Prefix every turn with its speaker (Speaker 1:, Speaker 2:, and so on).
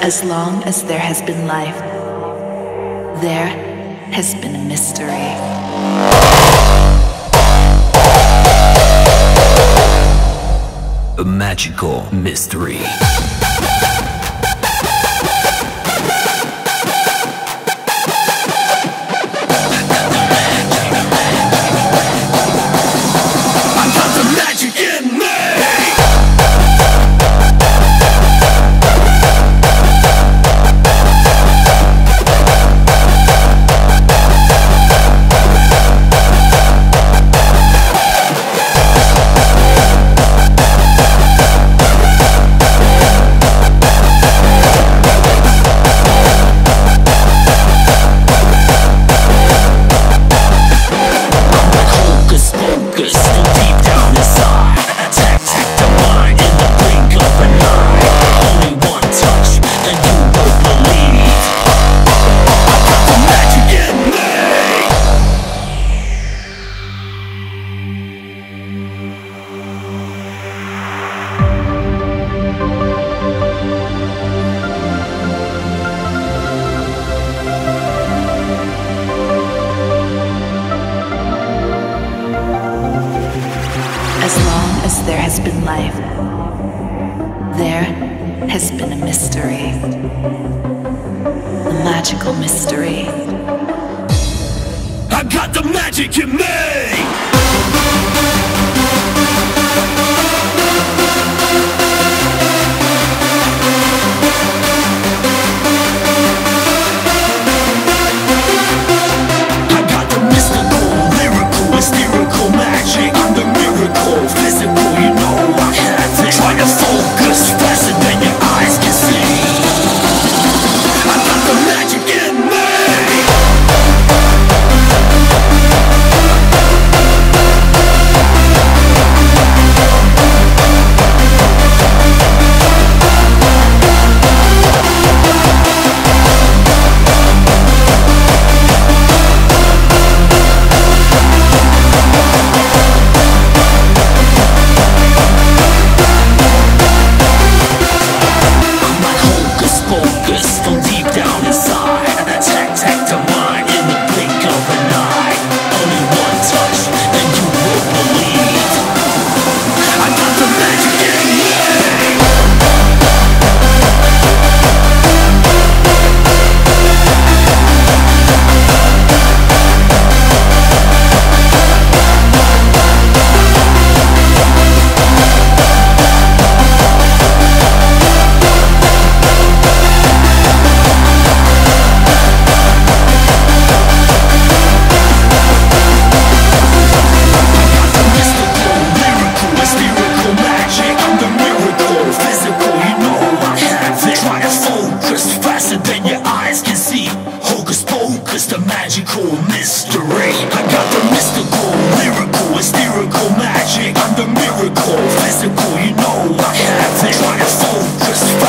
Speaker 1: as long as there has been life, there has been a mystery.
Speaker 2: A magical mystery.
Speaker 1: has been a mystery, a magical mystery.
Speaker 3: I got the magic in me! It's the magical mystery. I got the mystical, lyrical, hysterical magic. I'm the miracle, physical, you know I have it. Try to focus.